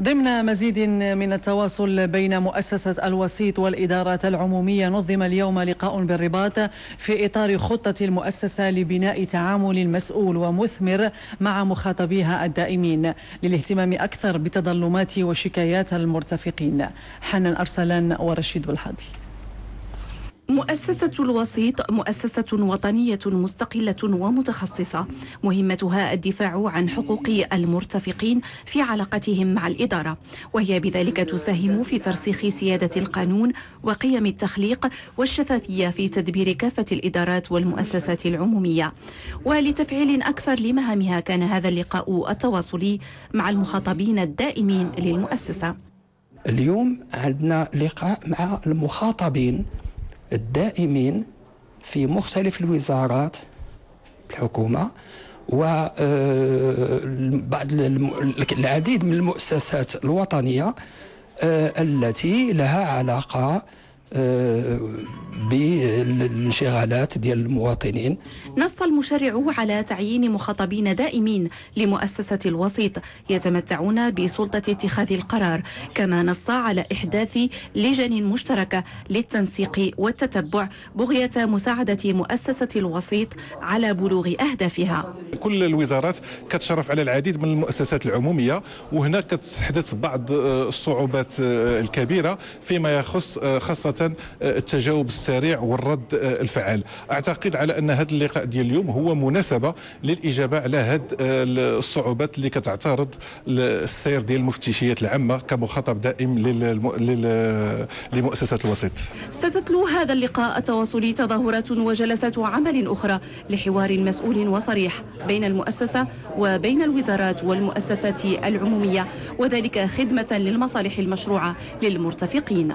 ضمن مزيد من التواصل بين مؤسسة الوسيط والإدارات العمومية نظم اليوم لقاء بالرباط في إطار خطة المؤسسة لبناء تعامل مسؤول ومثمر مع مخاطبيها الدائمين للاهتمام أكثر بتظلمات وشكايات المرتفقين. حنان أرسلان ورشيد بالحاضي مؤسسة الوسيط مؤسسة وطنية مستقلة ومتخصصة. مهمتها الدفاع عن حقوق المرتفقين في علاقتهم مع الإدارة. وهي بذلك تساهم في ترسيخ سيادة القانون وقيم التخليق والشفافية في تدبير كافة الإدارات والمؤسسات العمومية. ولتفعيل أكثر لمهامها كان هذا اللقاء التواصلي مع المخاطبين الدائمين للمؤسسة. اليوم عندنا لقاء مع المخاطبين الدائمين في مختلف الوزارات الحكومة وبعض العديد من المؤسسات الوطنية التي لها علاقة بالانشغالات ديال المواطنين. نص المشرع على تعيين مخاطبين دائمين لمؤسسة الوسيط يتمتعون بسلطة اتخاذ القرار كما نص على إحداث لجن مشتركة للتنسيق والتتبع بغية مساعدة مؤسسة الوسيط على بلوغ أهدافها. كل الوزارات كتشرف على العديد من المؤسسات العمومية وهنا كتحدث بعض الصعوبات الكبيرة فيما يخص خاصة التجاوب السريع والرد الفعال. أعتقد على أن هذا اللقاء ديال اليوم هو مناسبة للإجابة على هذه الصعوبات اللي كتعترض السير ديال المفتشيات العامة كمخاطب دائم لمؤسسة الوسيط. ستتلو هذا اللقاء التواصلي تظاهرات وجلسات عمل أخرى لحوار مسؤول وصريح بين المؤسسة وبين الوزارات والمؤسسات العمومية وذلك خدمة للمصالح المشروعة للمرتفقين.